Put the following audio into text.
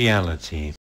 partiality